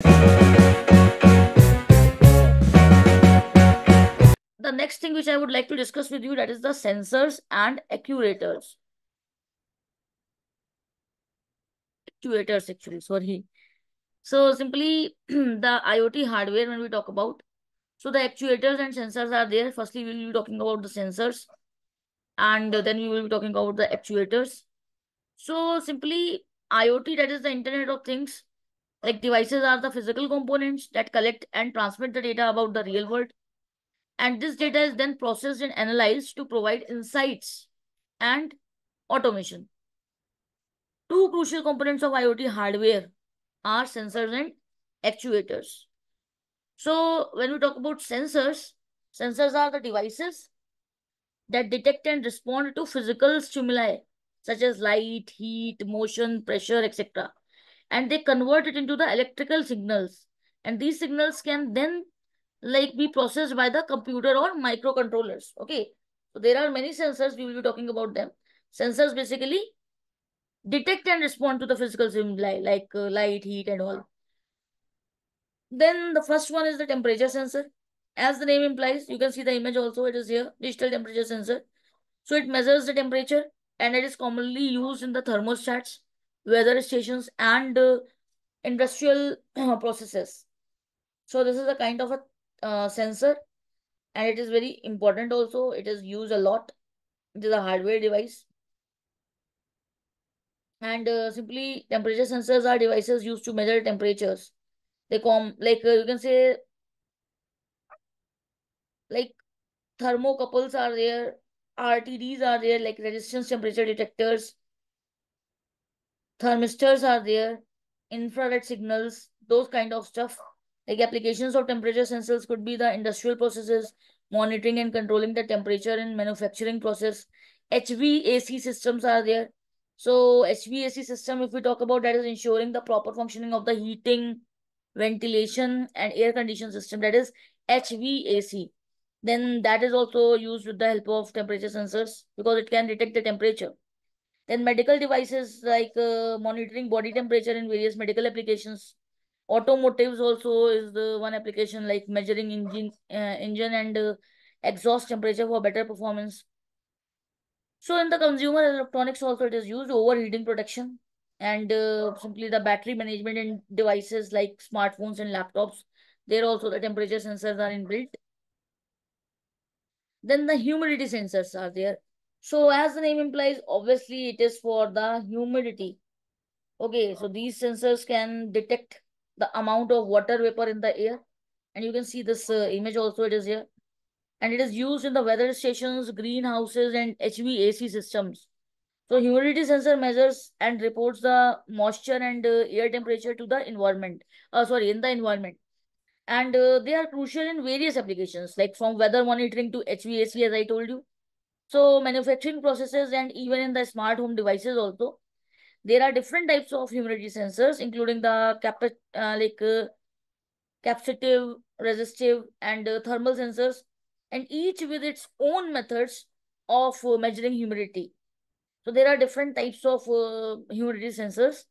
The next thing which I would like to discuss with you that is the sensors and actuators. Actuators actually, sorry. So simply the IoT hardware when we talk about, so the actuators and sensors are there. Firstly, we will be talking about the sensors and then we will be talking about the actuators. So simply IoT, that is the Internet of Things, like devices are the physical components that collect and transmit the data about the real world. And this data is then processed and analyzed to provide insights and automation. Two crucial components of IoT hardware are sensors and actuators. So when we talk about sensors, sensors are the devices that detect and respond to physical stimuli such as light, heat, motion, pressure, etc. And they convert it into the electrical signals. And these signals can then like be processed by the computer or microcontrollers. Okay. So there are many sensors, we will be talking about them. Sensors basically detect and respond to the physical stimuli like uh, light, heat and all. Then the first one is the temperature sensor. As the name implies, you can see the image also, it is here, digital temperature sensor. So it measures the temperature and it is commonly used in the thermostats, weather stations and uh, industrial processes. So this is a kind of a uh, sensor and it is very important also. It is used a lot. It is a hardware device. And uh, simply temperature sensors are devices used to measure temperatures. They come like uh, you can say like thermocouples are there, RTDs are there, like resistance temperature detectors, thermistors are there, infrared signals, those kind of stuff. Like applications of temperature sensors could be the industrial processes, monitoring and controlling the temperature in manufacturing process. HVAC systems are there. So HVAC system, if we talk about that is ensuring the proper functioning of the heating, ventilation and air condition system. That is HVAC. Then that is also used with the help of temperature sensors because it can detect the temperature. Then medical devices like uh, monitoring body temperature in various medical applications. Automotives also is the one application like measuring engine, uh, engine and uh, exhaust temperature for better performance. So in the consumer electronics also it is used overheating protection and uh, simply the battery management in devices like smartphones and laptops. There also the temperature sensors are inbuilt. Then the humidity sensors are there. So as the name implies, obviously it is for the humidity. Okay, so these sensors can detect the amount of water vapor in the air. And you can see this uh, image also, it is here. And it is used in the weather stations, greenhouses and HVAC systems. So humidity sensor measures and reports the moisture and uh, air temperature to the environment. Uh, sorry, in the environment and uh, they are crucial in various applications like from weather monitoring to HVAC as I told you. So manufacturing processes and even in the smart home devices also, there are different types of humidity sensors including the cap uh, like uh, capacitive, resistive and uh, thermal sensors and each with its own methods of uh, measuring humidity. So there are different types of uh, humidity sensors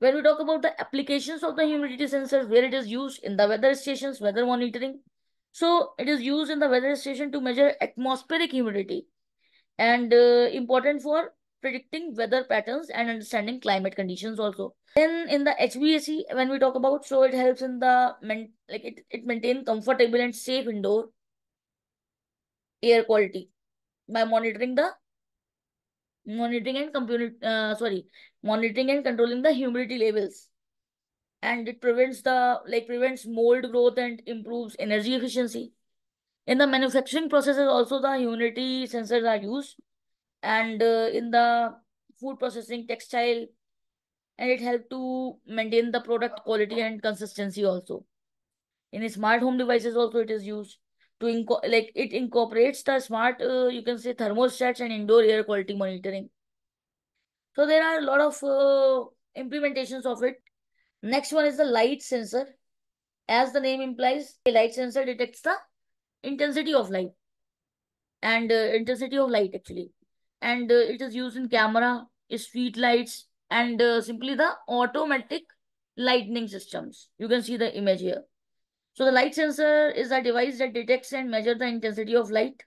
when we talk about the applications of the humidity sensors, where it is used in the weather stations, weather monitoring. So it is used in the weather station to measure atmospheric humidity and uh, important for predicting weather patterns and understanding climate conditions also. Then in the HVAC, when we talk about, so it helps in the, like it, it maintain comfortable and safe indoor air quality by monitoring the monitoring and computer uh, sorry monitoring and controlling the humidity levels and it prevents the like prevents mold growth and improves energy efficiency in the manufacturing processes also the humidity sensors are used. And uh, in the food processing textile and it helps to maintain the product quality and consistency also. In smart home devices also it is used to inco like it incorporates the smart uh, you can say thermostats and indoor air quality monitoring. So there are a lot of uh, implementations of it. Next one is the light sensor. As the name implies a light sensor detects the intensity of light and uh, intensity of light actually and uh, it is used in camera street lights and uh, simply the automatic lightning systems. You can see the image here. So the light sensor is a device that detects and measures the intensity of light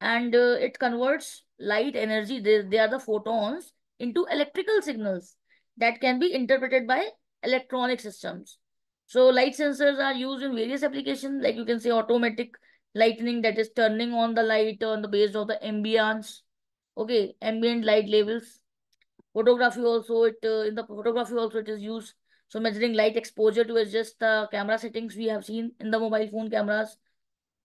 and uh, it converts light energy, they, they are the photons, into electrical signals that can be interpreted by electronic systems. So light sensors are used in various applications, like you can say automatic lightning that is turning on the light on the base of the ambience. Okay, ambient light levels. Photography also, it uh, in the photography also it is used. So measuring light exposure to adjust the camera settings we have seen in the mobile phone cameras.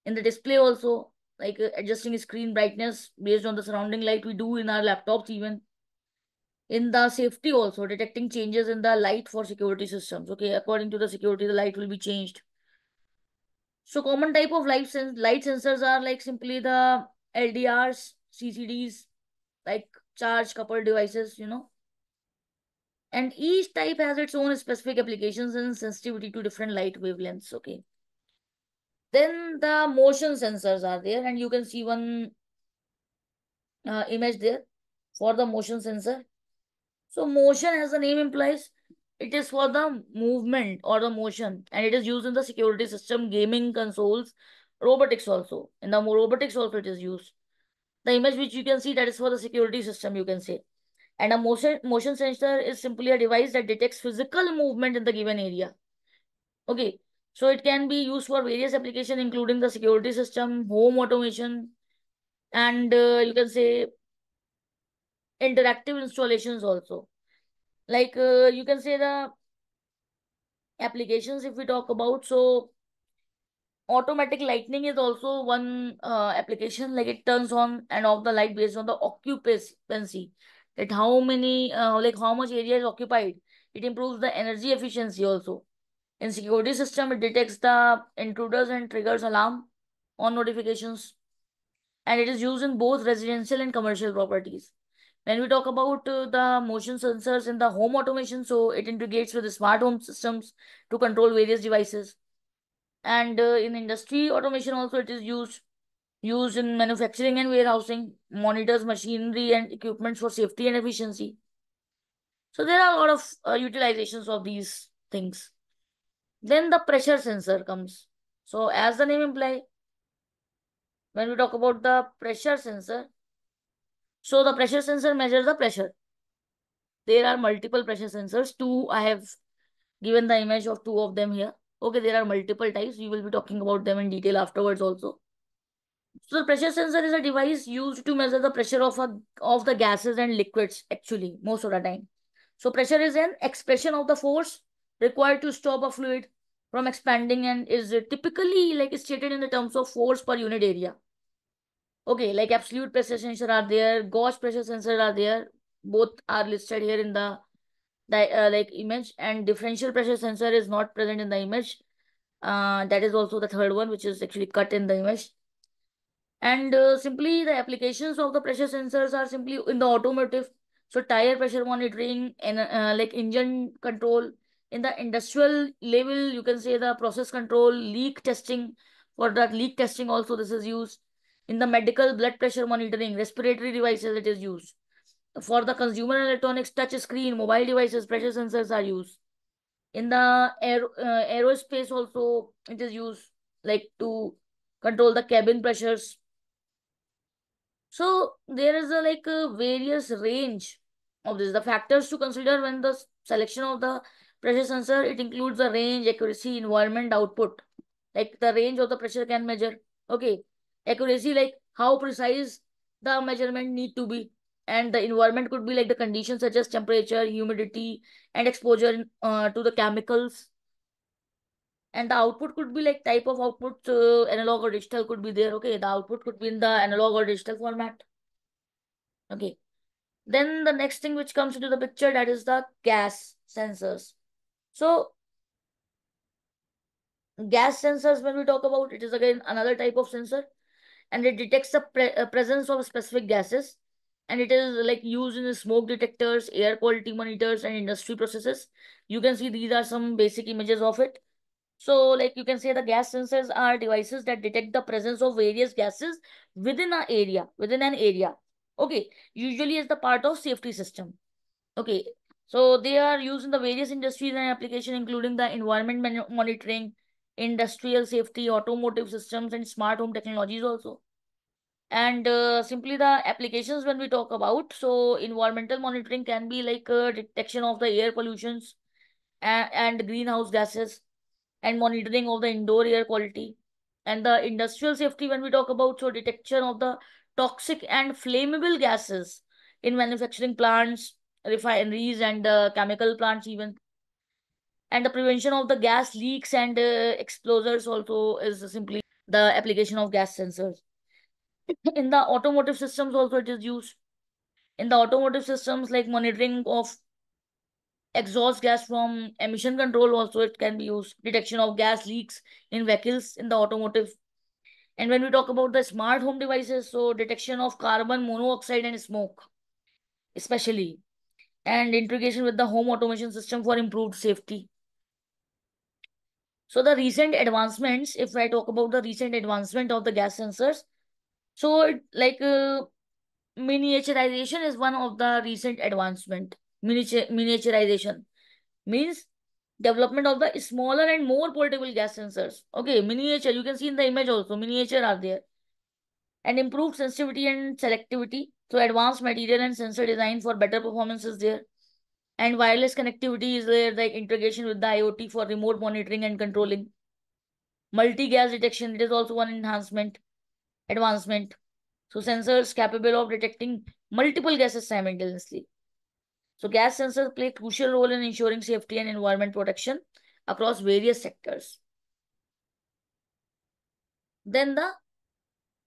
In the display also, like uh, adjusting screen brightness based on the surrounding light we do in our laptops even in the safety also detecting changes in the light for security systems okay according to the security the light will be changed so common type of light, sens light sensors are like simply the ldrs ccds like charge coupled devices you know and each type has its own specific applications and sensitivity to different light wavelengths okay then the motion sensors are there and you can see one uh, image there for the motion sensor. So motion as the name implies, it is for the movement or the motion and it is used in the security system, gaming consoles, robotics also. In the robotics also it is used. The image which you can see that is for the security system you can say. And a motion, motion sensor is simply a device that detects physical movement in the given area. Okay, so it can be used for various applications, including the security system, home automation, and uh, you can say interactive installations also. Like uh, you can say the applications if we talk about. So automatic lighting is also one uh, application. Like it turns on and off the light based on the occupancy. That how many uh, like how much area is occupied. It improves the energy efficiency also. In security system, it detects the intruders and triggers alarm on notifications. And it is used in both residential and commercial properties. When we talk about uh, the motion sensors in the home automation, so it integrates with the smart home systems to control various devices. And uh, in industry automation also it is used used in manufacturing and warehousing, monitors machinery and equipment for safety and efficiency. So there are a lot of uh, utilizations of these things. Then the pressure sensor comes. So as the name implies, when we talk about the pressure sensor, so the pressure sensor measures the pressure. There are multiple pressure sensors. Two, I have given the image of two of them here. Okay, there are multiple types. We will be talking about them in detail afterwards also. So the pressure sensor is a device used to measure the pressure of a, of the gases and liquids actually most of the time. So pressure is an expression of the force required to stop a fluid from expanding and is typically like stated in the terms of force per unit area. Okay, like absolute pressure sensor are there, gauge pressure sensor are there. Both are listed here in the, the uh, like image and differential pressure sensor is not present in the image. Uh, that is also the third one, which is actually cut in the image. And uh, simply the applications of the pressure sensors are simply in the automotive. So tire pressure monitoring and uh, like engine control. In the industrial level, you can say the process control, leak testing. For that leak testing also this is used. In the medical blood pressure monitoring, respiratory devices it is used. For the consumer electronics touch screen, mobile devices, pressure sensors are used. In the air, uh, aerospace also it is used like to control the cabin pressures so there is a like a various range of this. The factors to consider when the selection of the pressure sensor, it includes the range, accuracy, environment, output. Like the range of the pressure can measure. Okay. Accuracy, like how precise the measurement need to be. And the environment could be like the conditions such as temperature, humidity, and exposure uh, to the chemicals. And the output could be like type of output, uh, analog or digital could be there. Okay, the output could be in the analog or digital format. Okay. Then the next thing which comes into the picture, that is the gas sensors. So gas sensors, when we talk about, it is again another type of sensor and it detects the pre uh, presence of specific gases and it is like used in smoke detectors, air quality monitors and industry processes. You can see these are some basic images of it. So like you can say the gas sensors are devices that detect the presence of various gases within an area, within an area. Okay, usually as the part of safety system. Okay, So they are used in the various industries and application, including the environment monitoring, industrial safety, automotive systems, and smart home technologies also. And uh, simply the applications when we talk about, so environmental monitoring can be like a detection of the air pollutions and, and greenhouse gases and monitoring of the indoor air quality. And the industrial safety when we talk about, so detection of the toxic and flammable gases in manufacturing plants, refineries and uh, chemical plants even and the prevention of the gas leaks and uh, explosives also is simply the application of gas sensors. In the automotive systems also it is used. In the automotive systems like monitoring of exhaust gas from emission control also it can be used. Detection of gas leaks in vehicles in the automotive. And when we talk about the smart home devices so detection of carbon monoxide and smoke especially. And integration with the home automation system for improved safety so the recent advancements if i talk about the recent advancement of the gas sensors so like uh, miniaturization is one of the recent advancement Miniature, miniaturization. Means development of the smaller and more portable gas sensors. Okay miniature you can see in the image also miniature are there. And improved sensitivity and selectivity. So advanced material and sensor design for better performance is there and wireless connectivity is there like integration with the iot for remote monitoring and controlling multi gas detection it is also one enhancement advancement so sensors capable of detecting multiple gases simultaneously so gas sensors play crucial role in ensuring safety and environment protection across various sectors. Then the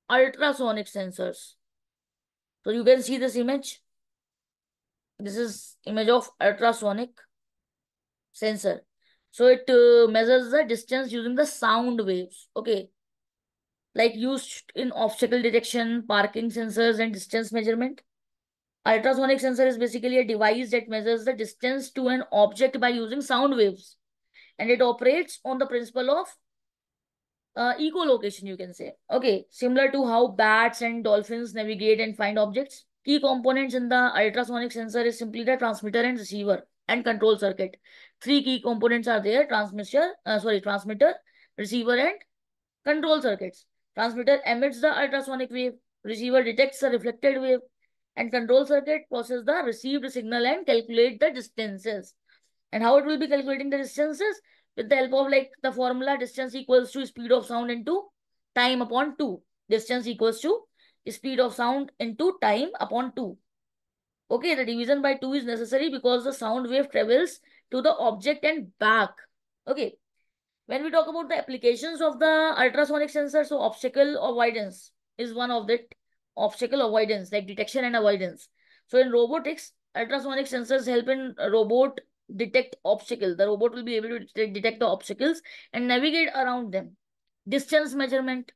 ultrasonic sensors. So you can see this image. This is image of ultrasonic sensor. So it uh, measures the distance using the sound waves. Okay. Like used in obstacle detection, parking sensors and distance measurement. Ultrasonic sensor is basically a device that measures the distance to an object by using sound waves. And it operates on the principle of uh, echolocation, you can say. Okay, similar to how bats and dolphins navigate and find objects. Key components in the ultrasonic sensor is simply the transmitter and receiver and control circuit. Three key components are there, transmitter, uh, sorry, transmitter, receiver and control circuits. Transmitter emits the ultrasonic wave, receiver detects the reflected wave, and control circuit process the received signal and calculate the distances. And how it will be calculating the distances? With the help of like the formula distance equals to speed of sound into time upon 2. Distance equals to speed of sound into time upon 2. Okay, the division by 2 is necessary because the sound wave travels to the object and back. Okay. When we talk about the applications of the ultrasonic sensor, so obstacle avoidance is one of the obstacle avoidance, like detection and avoidance. So in robotics, ultrasonic sensors help in robot detect obstacle. The robot will be able to detect the obstacles and navigate around them. Distance measurement.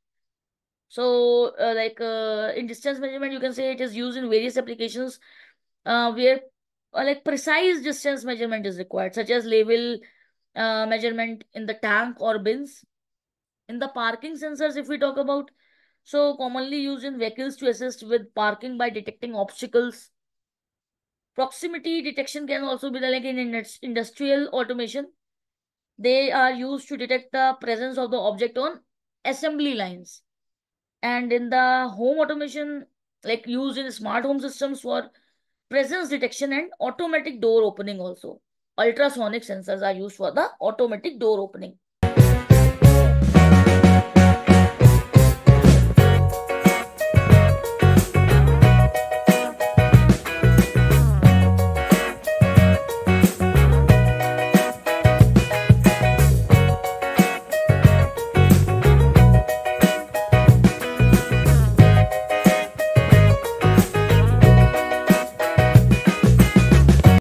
So uh, like uh, in distance measurement, you can say it is used in various applications uh, where uh, like precise distance measurement is required, such as level uh, measurement in the tank or bins. In the parking sensors, if we talk about, so commonly used in vehicles to assist with parking by detecting obstacles. Proximity detection can also be done like in industrial automation. They are used to detect the presence of the object on assembly lines. And in the home automation, like used in smart home systems for presence detection and automatic door opening also. Ultrasonic sensors are used for the automatic door opening.